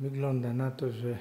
Wygląda na to, że